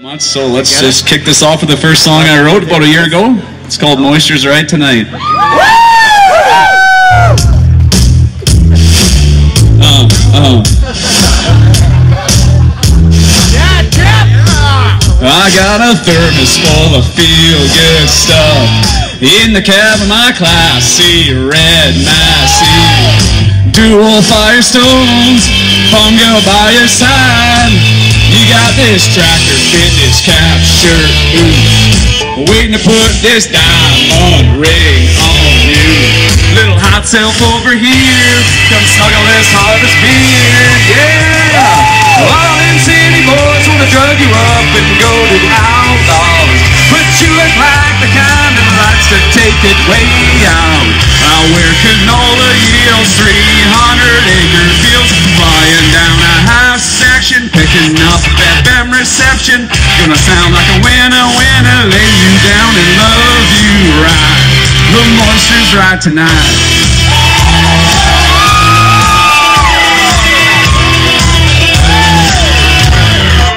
much, so let's just kick this off with the first song I wrote about a year ago. It's called Moisture's Right Tonight. Uh, uh. I got a thermos full of feel-good stuff In the cab of my Class C red Massey Dual Firestones, hung girl by your side You got this tractor fitness capture ooh, Waiting to put this diamond ring on you. Little hot self over here Come snuggle this harvest beer, yeah. All them city boys wanna drug you up and go to outlaws. But you look like the kind that likes to take it way out picking up FM reception Gonna sound like a winner, winner Lay you down and love you right The moisture's right tonight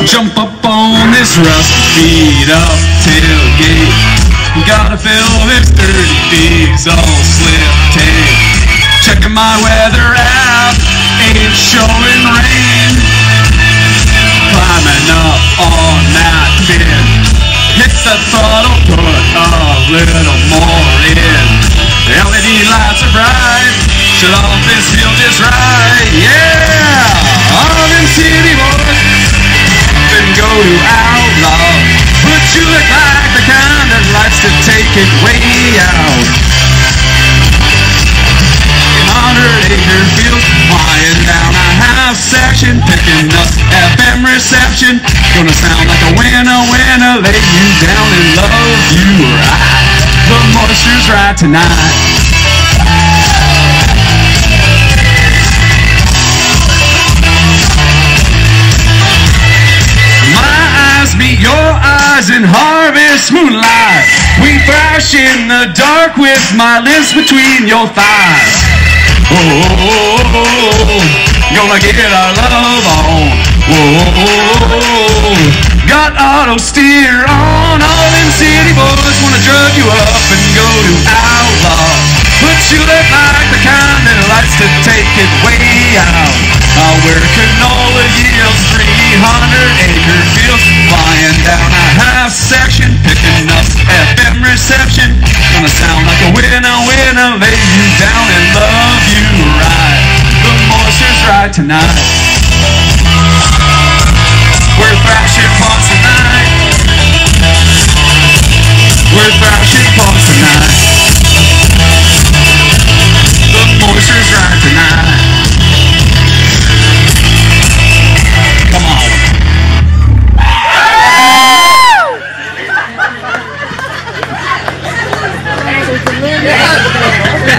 Jump up on this rusty beat up tailgate. Gotta fill this dirty digs all slip tape. Checking my weather app, ain't showing rain. Climbing up on that bin. Hit the throttle, put a little more in. The LED lights are bright. Shut off this field just right. Yeah! All them city boys and go to outlaw. But you look like the kind that likes to take it way out. Hundred acre fields, flying down a half section, picking up FM reception. Gonna sound like a winner, winner, lay you down and love you right. The moisture's right tonight. Meet your eyes in harvest moonlight. We thrash in the dark with my lips between your thighs. Oh, oh, oh, oh, gonna get our love on. Got auto steer on. All them city boys wanna drug you up and go to outlaw. But you look like the kind that likes to take it way out. I wear canola yields, 300 acre fields, flying down a half section, picking up FM reception. Gonna sound like a winner, winner, lay you down and love you right. The moisture's right tonight. We're thrashing parts tonight. We're parts tonight. The moisture's right tonight. Come on.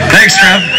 Thanks, Trev.